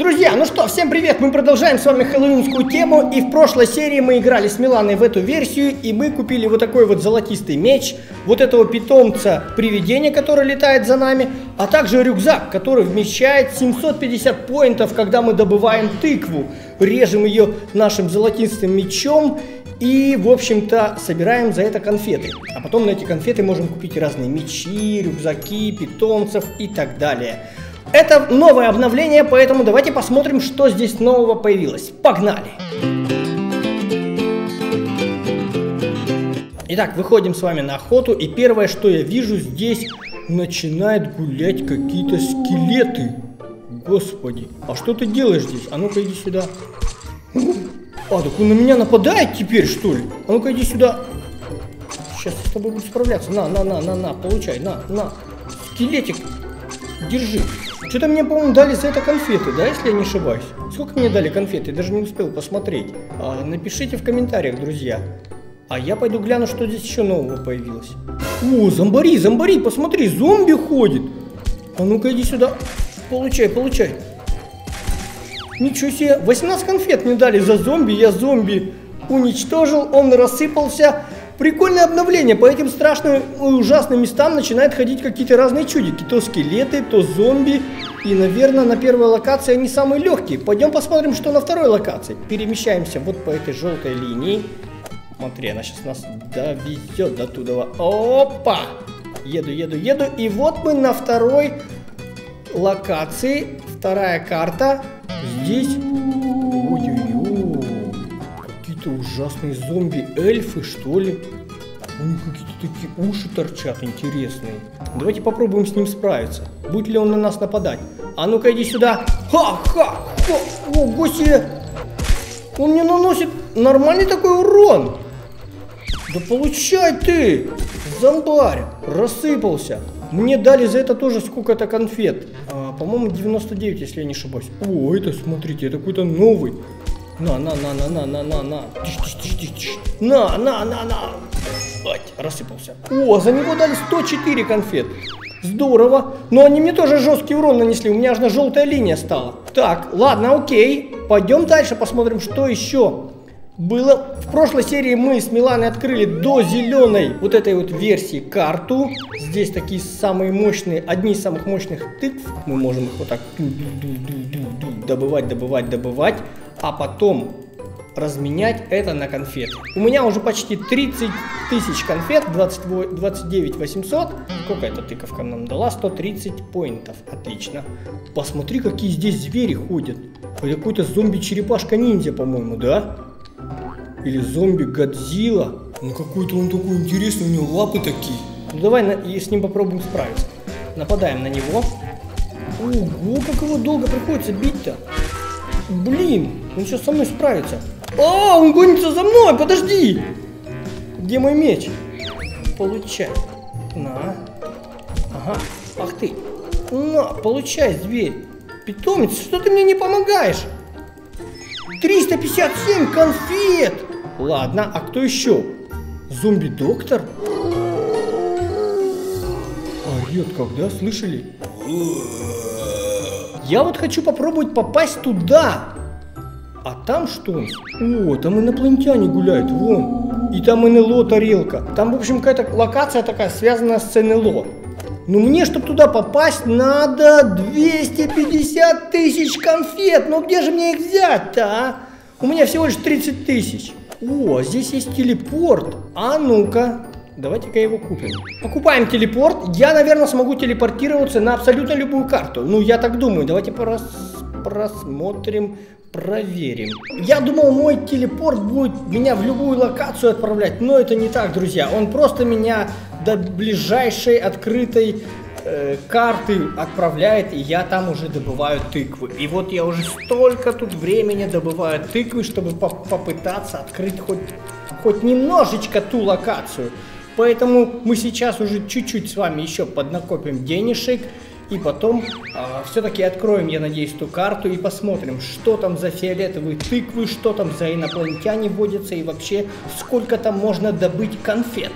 Друзья, ну что, всем привет! Мы продолжаем с вами хэллоуинскую тему, и в прошлой серии мы играли с Миланой в эту версию, и мы купили вот такой вот золотистый меч, вот этого питомца привидения, который летает за нами, а также рюкзак, который вмещает 750 поинтов, когда мы добываем тыкву, режем ее нашим золотистым мечом, и, в общем-то, собираем за это конфеты. А потом на эти конфеты можем купить разные мечи, рюкзаки, питомцев и так далее. Это новое обновление, поэтому давайте посмотрим, что здесь нового появилось. Погнали! Итак, выходим с вами на охоту, и первое, что я вижу, здесь начинают гулять какие-то скелеты. Господи, а что ты делаешь здесь? А ну-ка иди сюда. А, так он на меня нападает теперь, что ли? А ну-ка иди сюда. Сейчас я с тобой буду справляться. На, на, на, на, на, получай, на, на. Скелетик, держи. Что-то мне, по-моему, дали за это конфеты, да, если я не ошибаюсь? Сколько мне дали конфеты? Я даже не успел посмотреть. А, напишите в комментариях, друзья. А я пойду гляну, что здесь еще нового появилось. О, зомбари, зомбари, посмотри, зомби ходит. А ну-ка иди сюда. Получай, получай. Ничего себе, 18 конфет мне дали за зомби, я зомби уничтожил, он рассыпался. Прикольное обновление. По этим страшным и ужасным местам начинают ходить какие-то разные чудики. То скелеты, то зомби. И, наверное, на первой локации они самые легкие. Пойдем посмотрим, что на второй локации. Перемещаемся вот по этой желтой линии. Смотри, она сейчас нас довезет до туда. Опа! Еду, еду, еду. И вот мы на второй локации. Вторая карта. Здесь... Какие-то ужасные зомби-эльфы, что ли? У них какие-то такие уши торчат интересные. Давайте попробуем с ним справиться. Будет ли он на нас нападать? А ну-ка иди сюда. Ха-ха! Ого себе! Он мне наносит нормальный такой урон. Да получай ты! Зомбарь! Рассыпался. Мне дали за это тоже сколько-то конфет. А, по-моему, 99, если я не ошибаюсь. О, это, смотрите, это какой-то новый. На, на, на, на, на, на, на, на. Тиш, тиш, тиш, тиш. На, на, на, на. Ать, рассыпался. О, за него дали 104 конфет. Здорово. Но они мне тоже жесткий урон нанесли. У меня аж на желтая линия стала. Так, ладно, окей. Пойдем дальше посмотрим, что еще было. В прошлой серии мы с Миланой открыли до зеленой вот этой вот версии карту. Здесь такие самые мощные, одни из самых мощных тыкв. Мы можем их вот так добывать, добывать, добывать а потом разменять это на конфеты. У меня уже почти 30 тысяч конфет, 20, 29 800. Сколько эта тыковка нам дала? 130 поинтов. Отлично. Посмотри, какие здесь звери ходят. Какой-то зомби-черепашка-ниндзя, по-моему, да? Или зомби-годзилла. Ну какой-то он такой интересный, у него лапы такие. Ну давай на, и с ним попробуем справиться. Нападаем на него. Ого, как его долго приходится бить-то. Блин, он сейчас со мной справится. А, он гонится за мной, подожди. Где мой меч? Получай. На. Ага, ах ты. На, получай, зверь. Питомец, что ты мне не помогаешь? 357 конфет! Ладно, а кто еще? Зомби-доктор? Орет, когда слышали? Я вот хочу попробовать попасть туда. Там что? О, там инопланетяне гуляют, вон. И там НЛО тарелка. Там, в общем, какая-то локация такая, связанная с НЛО. Но мне, чтобы туда попасть, надо 250 тысяч конфет. Но где же мне их взять-то, а? У меня всего лишь 30 тысяч. О, здесь есть телепорт. А ну-ка, Давайте-ка его купим. Покупаем телепорт. Я, наверное, смогу телепортироваться на абсолютно любую карту. Ну, я так думаю. Давайте прос просмотрим, проверим. Я думал, мой телепорт будет меня в любую локацию отправлять, но это не так, друзья. Он просто меня до ближайшей открытой э, карты отправляет, и я там уже добываю тыквы. И вот я уже столько тут времени добываю тыквы, чтобы по попытаться открыть хоть, хоть немножечко ту локацию. Поэтому мы сейчас уже чуть-чуть с вами еще поднакопим денежек. И потом э, все-таки откроем, я надеюсь, ту карту и посмотрим, что там за фиолетовые тыквы, что там за инопланетяне водятся и вообще сколько там можно добыть конфет.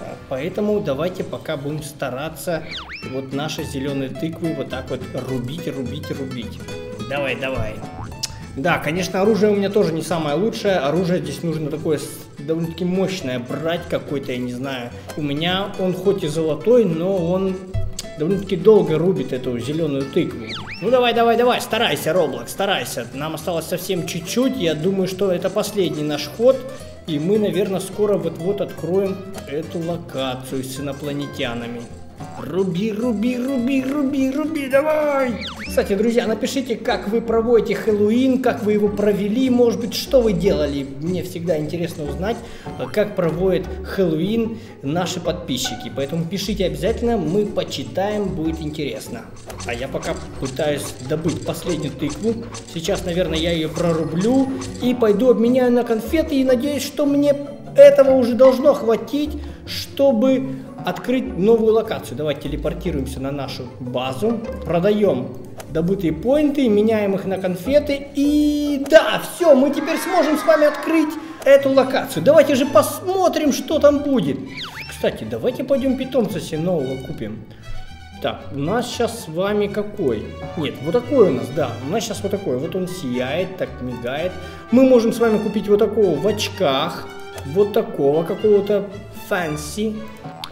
А, поэтому давайте пока будем стараться вот наши зеленые тыквы вот так вот рубить, рубить, рубить. Давай, давай. Да, конечно, оружие у меня тоже не самое лучшее. Оружие здесь нужно такое довольно-таки мощное брать какой-то, я не знаю. У меня он хоть и золотой, но он довольно-таки долго рубит эту зеленую тыкву. Ну давай, давай, давай, старайся, Роблок, старайся. Нам осталось совсем чуть-чуть. Я думаю, что это последний наш ход. И мы, наверное, скоро вот-вот откроем эту локацию с инопланетянами. Руби, руби, руби, руби, руби, давай! Кстати, друзья, напишите, как вы проводите Хэллоуин, как вы его провели, может быть, что вы делали. Мне всегда интересно узнать, как проводят Хэллоуин наши подписчики. Поэтому пишите обязательно, мы почитаем, будет интересно. А я пока пытаюсь добыть последнюю тыкву. Сейчас, наверное, я ее прорублю и пойду обменяю на конфеты и надеюсь, что мне этого уже должно хватить, чтобы открыть новую локацию. Давайте телепортируемся на нашу базу, продаем добытые поинты, меняем их на конфеты. И да, все, мы теперь сможем с вами открыть эту локацию. Давайте же посмотрим, что там будет. Кстати, давайте пойдем питомца себе нового купим. Так, у нас сейчас с вами какой? Нет, вот такой у нас, да. У нас сейчас вот такой. Вот он сияет, так мигает. Мы можем с вами купить вот такого в очках. Вот такого какого-то fancy.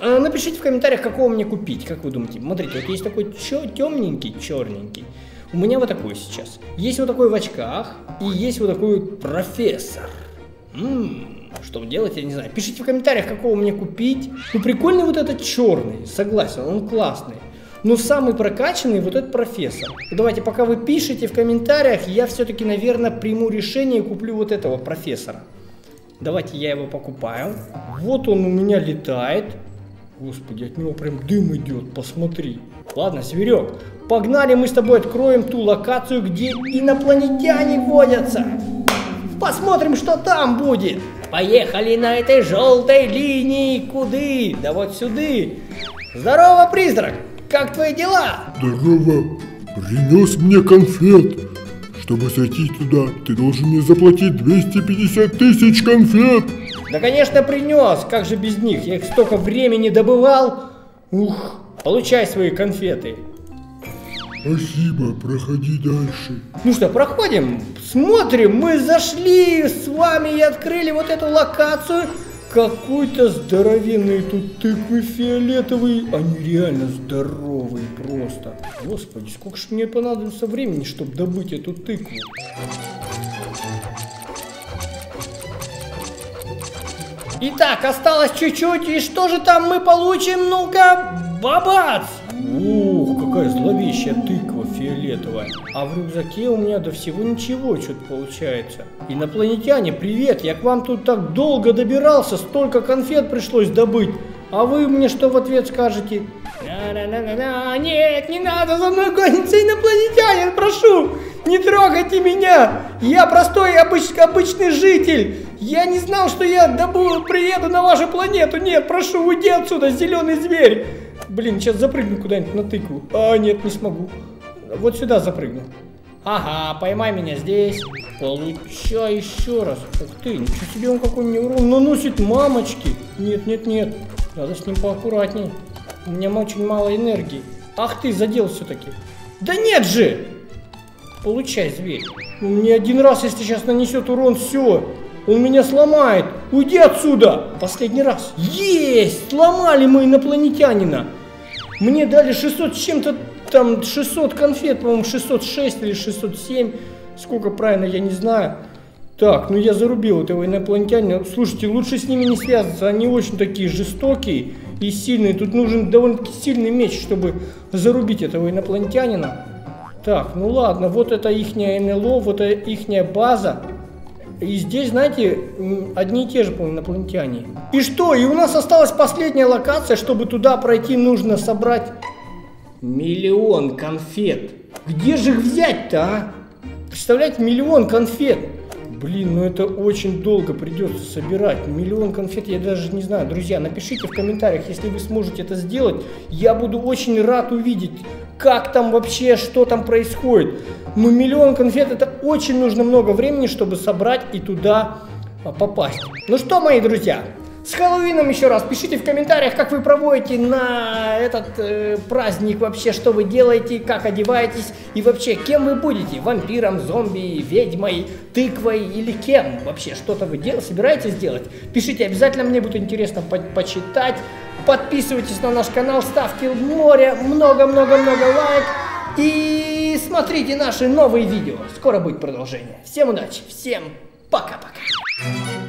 А, напишите в комментариях, какого мне купить, как вы думаете. Смотрите, вот есть такой темненький, черненький. У меня вот такой сейчас. Есть вот такой в очках, и есть вот такой профессор. Ммм, что делать, я не знаю. Пишите в комментариях, какого мне купить. Ну, прикольный вот этот черный, согласен, он классный. Но самый прокачанный вот этот профессор. Давайте, пока вы пишете в комментариях, я все-таки, наверное, приму решение и куплю вот этого профессора. Давайте я его покупаю. Вот он у меня летает. Господи, от него прям дым идет, посмотри. Ладно, Северек, погнали мы с тобой откроем ту локацию, где инопланетяне водятся. Посмотрим, что там будет. Поехали на этой желтой линии. Куды? Да вот сюды. Здорово, призрак. Как твои дела? Здорово. Принес мне конфет. Чтобы зайти туда, ты должен мне заплатить 250 тысяч конфет. Да, конечно, принес. Как же без них? Я их столько времени добывал. Ух, получай свои конфеты. Спасибо, проходи дальше. Ну что, проходим, смотрим, мы зашли с вами и открыли вот эту локацию. Какой-то здоровенный тут тыквы фиолетовый, они реально здоровые просто. Господи, сколько ж мне понадобится времени, чтобы добыть эту тыкву. Итак, осталось чуть-чуть, и что же там мы получим? Ну-ка, бабац! Ух, какая зловещая тыква фиолетовая. А в рюкзаке у меня до всего ничего что-то получается. Инопланетяне, привет! Я к вам тут так долго добирался, столько конфет пришлось добыть. А вы мне что в ответ скажете? Нет, не надо за мной гониться, инопланетянин, прошу! Не трогайте меня! Я простой обыч, обычный житель! Я не знал, что я добу, приеду на вашу планету! Нет, прошу, уйди отсюда, зеленый зверь! Блин, сейчас запрыгну куда-нибудь на тыкву. А, нет, не смогу. Вот сюда запрыгну. Ага, поймай меня здесь. Получай еще раз. Ух ты, ничего себе он какой не урон наносит мамочки. Нет, нет, нет. Надо с ним поаккуратней. У меня очень мало энергии. Ах ты, задел все-таки. Да нет же! Получай, зверь. Мне один раз, если сейчас нанесет урон, все. Он меня сломает. Уйди отсюда. Последний раз. Есть! Сломали мы инопланетянина. Мне дали 600 с чем-то, там 600 конфет, по-моему, 606 или 607. Сколько правильно, я не знаю. Так, ну я зарубил этого инопланетянина. Слушайте, лучше с ними не связываться. Они очень такие жестокие и сильные. Тут нужен довольно-таки сильный меч, чтобы зарубить этого инопланетянина. Так, ну ладно, вот это ихняя НЛО, вот это ихняя база. И здесь, знаете, одни и те же, инопланетяне. И что? И у нас осталась последняя локация, чтобы туда пройти, нужно собрать миллион конфет. Где же их взять-то, а? Представляете, миллион конфет. Блин, ну это очень долго придется собирать. Миллион конфет, я даже не знаю. Друзья, напишите в комментариях, если вы сможете это сделать. Я буду очень рад увидеть, как там вообще, что там происходит. Ну, миллион конфет, это очень нужно много времени, чтобы собрать и туда а, попасть. Ну что, мои друзья, С Хэллоуином еще раз. Пишите в комментариях, как вы проводите на этот э, праздник вообще, что вы делаете, как одеваетесь и вообще, кем вы будете. Вампиром, зомби, ведьмой, тыквой или кем вообще. Что-то вы дел собираетесь делать? Пишите обязательно, мне будет интересно по почитать. Подписывайтесь на наш канал, ставьте море, много-много-много лайк. И смотрите наши новые видео. Скоро будет продолжение. Всем удачи, всем пока-пока.